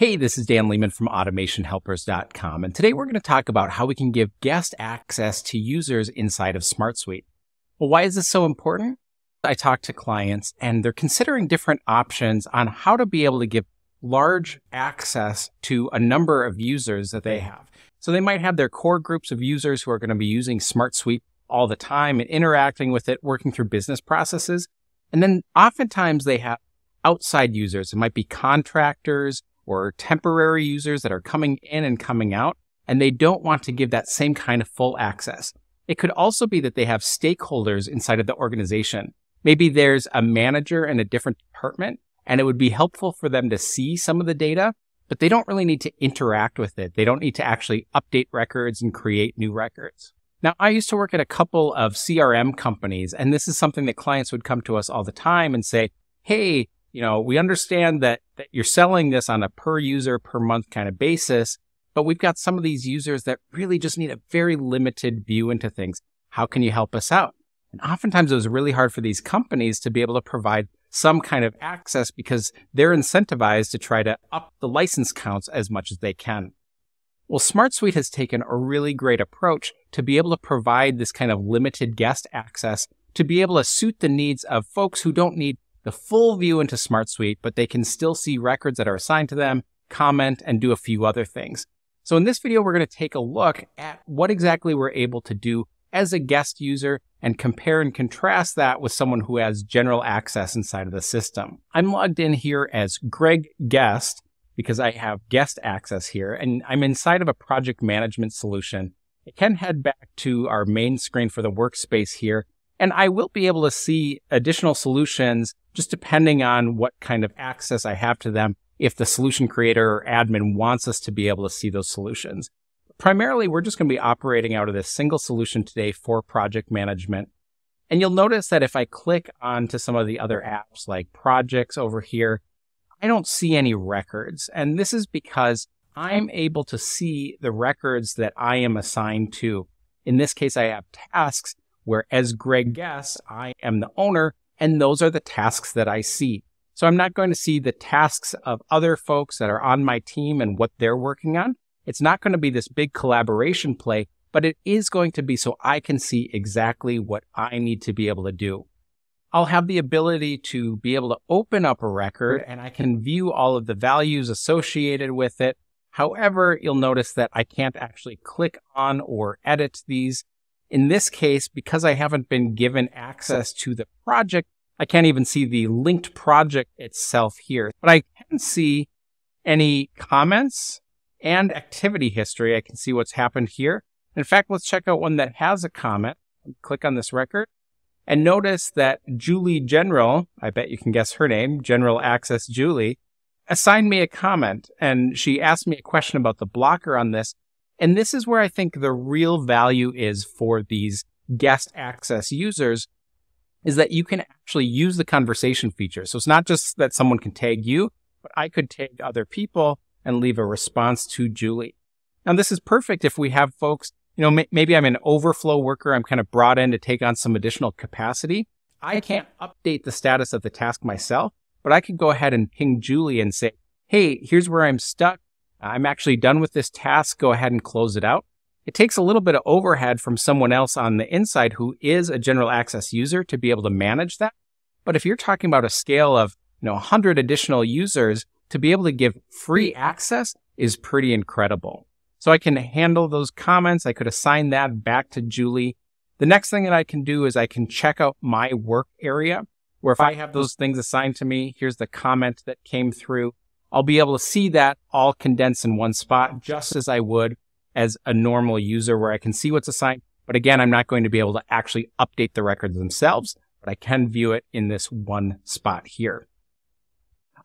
Hey, this is Dan Leeman from automationhelpers.com. And today we're going to talk about how we can give guest access to users inside of SmartSuite. Well, why is this so important? I talk to clients and they're considering different options on how to be able to give large access to a number of users that they have. So they might have their core groups of users who are going to be using SmartSuite all the time and interacting with it, working through business processes. And then oftentimes they have outside users. It might be contractors or temporary users that are coming in and coming out, and they don't want to give that same kind of full access. It could also be that they have stakeholders inside of the organization. Maybe there's a manager in a different department, and it would be helpful for them to see some of the data, but they don't really need to interact with it. They don't need to actually update records and create new records. Now, I used to work at a couple of CRM companies, and this is something that clients would come to us all the time and say, Hey, you know, we understand that, that you're selling this on a per user per month kind of basis, but we've got some of these users that really just need a very limited view into things. How can you help us out? And oftentimes it was really hard for these companies to be able to provide some kind of access because they're incentivized to try to up the license counts as much as they can. Well, SmartSuite has taken a really great approach to be able to provide this kind of limited guest access to be able to suit the needs of folks who don't need the full view into SmartSuite, but they can still see records that are assigned to them, comment, and do a few other things. So in this video, we're going to take a look at what exactly we're able to do as a guest user and compare and contrast that with someone who has general access inside of the system. I'm logged in here as Greg Guest because I have guest access here and I'm inside of a project management solution. I can head back to our main screen for the workspace here and I will be able to see additional solutions just depending on what kind of access I have to them if the solution creator or admin wants us to be able to see those solutions. Primarily, we're just going to be operating out of this single solution today for project management. And you'll notice that if I click onto some of the other apps like projects over here, I don't see any records. And this is because I'm able to see the records that I am assigned to. In this case, I have tasks where as Greg Guest, I am the owner and those are the tasks that I see. So I'm not going to see the tasks of other folks that are on my team and what they're working on. It's not going to be this big collaboration play, but it is going to be so I can see exactly what I need to be able to do. I'll have the ability to be able to open up a record and I can view all of the values associated with it. However, you'll notice that I can't actually click on or edit these. In this case, because I haven't been given access to the project, I can't even see the linked project itself here, but I can see any comments and activity history. I can see what's happened here. In fact, let's check out one that has a comment. Click on this record and notice that Julie General, I bet you can guess her name, General Access Julie, assigned me a comment and she asked me a question about the blocker on this. And this is where I think the real value is for these guest access users is that you can actually use the conversation feature. So it's not just that someone can tag you, but I could tag other people and leave a response to Julie. Now, this is perfect if we have folks, you know, maybe I'm an overflow worker. I'm kind of brought in to take on some additional capacity. I can't update the status of the task myself, but I could go ahead and ping Julie and say, Hey, here's where I'm stuck. I'm actually done with this task. Go ahead and close it out. It takes a little bit of overhead from someone else on the inside who is a general access user to be able to manage that. But if you're talking about a scale of, you know, 100 additional users to be able to give free access is pretty incredible. So I can handle those comments. I could assign that back to Julie. The next thing that I can do is I can check out my work area where if I have those things assigned to me, here's the comment that came through. I'll be able to see that all condensed in one spot, just as I would as a normal user where I can see what's assigned. But again, I'm not going to be able to actually update the records themselves, but I can view it in this one spot here.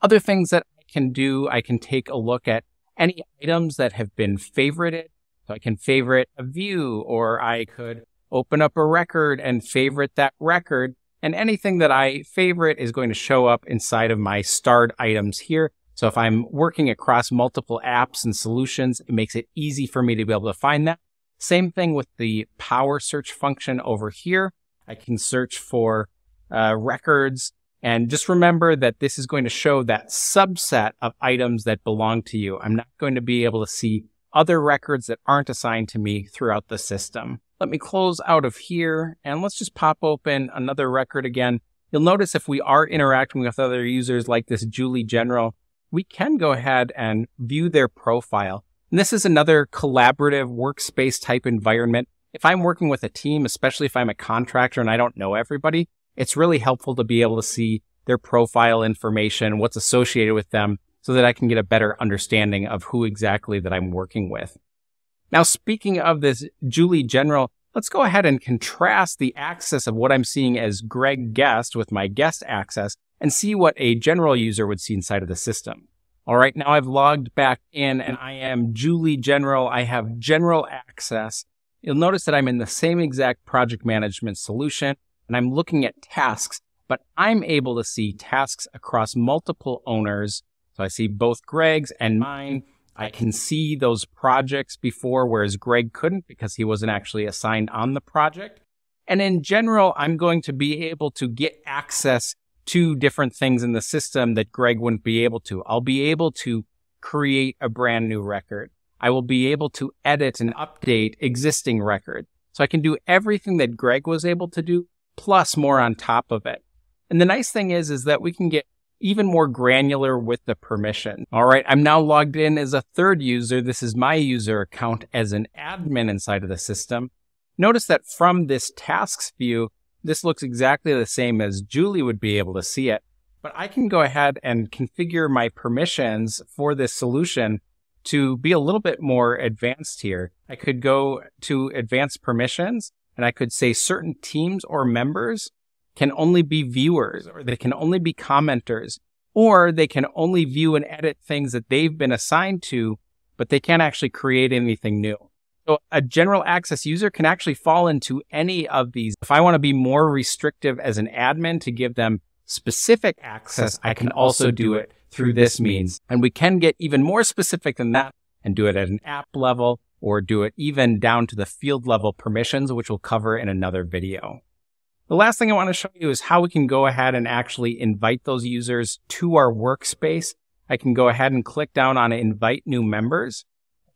Other things that I can do, I can take a look at any items that have been favorited. So I can favorite a view or I could open up a record and favorite that record. And anything that I favorite is going to show up inside of my starred items here. So if I'm working across multiple apps and solutions, it makes it easy for me to be able to find that. Same thing with the power search function over here. I can search for uh, records And just remember that this is going to show that subset of items that belong to you. I'm not going to be able to see other records that aren't assigned to me throughout the system. Let me close out of here and let's just pop open another record again. You'll notice if we are interacting with other users like this Julie General, we can go ahead and view their profile. And this is another collaborative workspace type environment. If I'm working with a team, especially if I'm a contractor and I don't know everybody, it's really helpful to be able to see their profile information, what's associated with them, so that I can get a better understanding of who exactly that I'm working with. Now, speaking of this Julie General, let's go ahead and contrast the access of what I'm seeing as Greg Guest with my guest access and see what a general user would see inside of the system. All right, now I've logged back in and I am Julie General. I have general access. You'll notice that I'm in the same exact project management solution and I'm looking at tasks, but I'm able to see tasks across multiple owners. So I see both Greg's and mine. I can see those projects before, whereas Greg couldn't because he wasn't actually assigned on the project. And in general, I'm going to be able to get access to different things in the system that Greg wouldn't be able to. I'll be able to create a brand new record. I will be able to edit and update existing records. So I can do everything that Greg was able to do plus more on top of it. And the nice thing is, is that we can get even more granular with the permission. All right. I'm now logged in as a third user. This is my user account as an admin inside of the system. Notice that from this tasks view, this looks exactly the same as Julie would be able to see it, but I can go ahead and configure my permissions for this solution to be a little bit more advanced here. I could go to advanced permissions and I could say certain teams or members can only be viewers or they can only be commenters or they can only view and edit things that they've been assigned to, but they can't actually create anything new. So a general access user can actually fall into any of these. If I want to be more restrictive as an admin to give them specific access, I can also do it through this means. And we can get even more specific than that and do it at an app level or do it even down to the field level permissions, which we'll cover in another video. The last thing I want to show you is how we can go ahead and actually invite those users to our workspace. I can go ahead and click down on invite new members.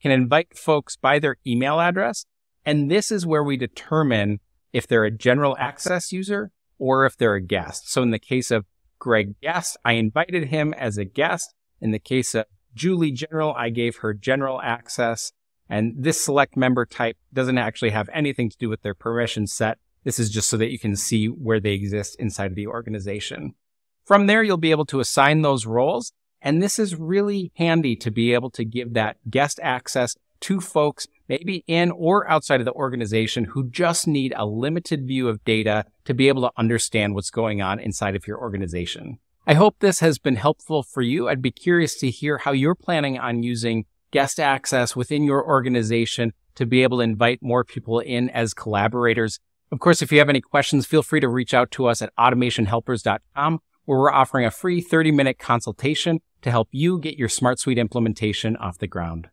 Can invite folks by their email address. And this is where we determine if they're a general access user or if they're a guest. So in the case of Greg Guest, I invited him as a guest. In the case of Julie General, I gave her general access. And this select member type doesn't actually have anything to do with their permission set. This is just so that you can see where they exist inside of the organization. From there, you'll be able to assign those roles. And this is really handy to be able to give that guest access to folks maybe in or outside of the organization who just need a limited view of data to be able to understand what's going on inside of your organization. I hope this has been helpful for you. I'd be curious to hear how you're planning on using guest access within your organization to be able to invite more people in as collaborators. Of course, if you have any questions, feel free to reach out to us at automationhelpers.com, where we're offering a free 30 minute consultation to help you get your SmartSuite implementation off the ground.